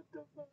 what the fuck?